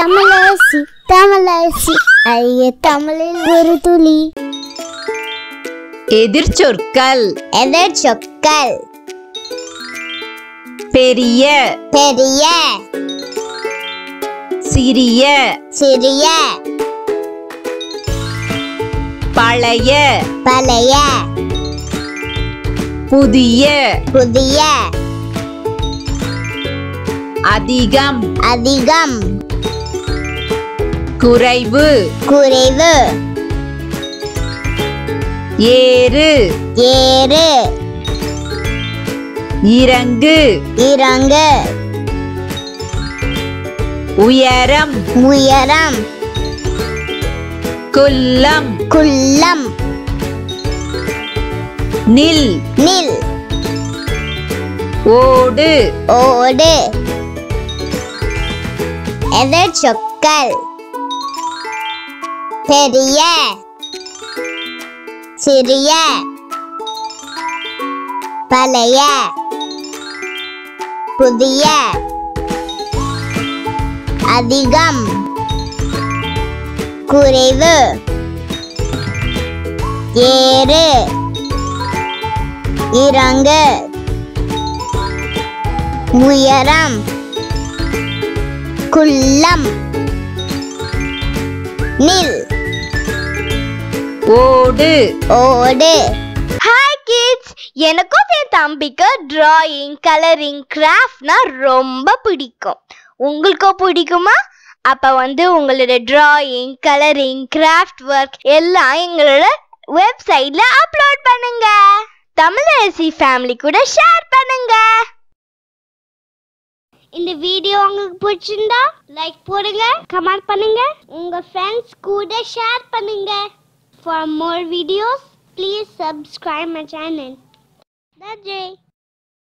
தமிழரசி தமிழரசி. ஐய தமிழில் ஒரு துளி. எதிர்ச்சொற்கள். எதிர் சொற்கள் பெரிய. பெரிய. சிறிய. சிறிய. பழைய. பழைய. புதிய. புதிய. அதிகம். அதிகம். குறைவு. குறைவு. ஏறு. ஏறு. இறங்கு. இறங்கு. உயரம். உயரம். குல்லம். குள்ளம் நில். நில். ஓடு. ஓடு. எதிர் சொற்கள் பெரிய சிறிய. பழைய. புதிய. அதிகம். குறைவு. ஏறு. இறங்கு. உயரம். குள்ளம். நில். ஓடு. ஓடு. ஹாய் கிட்ஸ் எனக்கும் என் தம்பிக்கு டிராயிங் கலரிங் கிராஃப்ட்னா ரொம்ப பிடிக்கும். உங்களுக்கும் பிடிக்குமா? அப்ப வந்து உங்களோட டிராயிங் கலரிங் கிராஃப்ட் ஒர்க் எல்லாம் எங்களோட வெப்சைட்ல அப்லோட் பண்ணுங்க. தமிழரசி ஃபேமிலி கூட ஷேர் பண்ணுங்க. இந்த வீடியோ உங்களுக்கு பிடிச்சிருந்தா லைக் போடுங்க கமெண்ட் பண்ணுங்க. உங்க ஃப்ரெண்ட்ஸ் கூட ஷேர் பண்ணுங்க. For more videos, please subscribe my channel. That's it.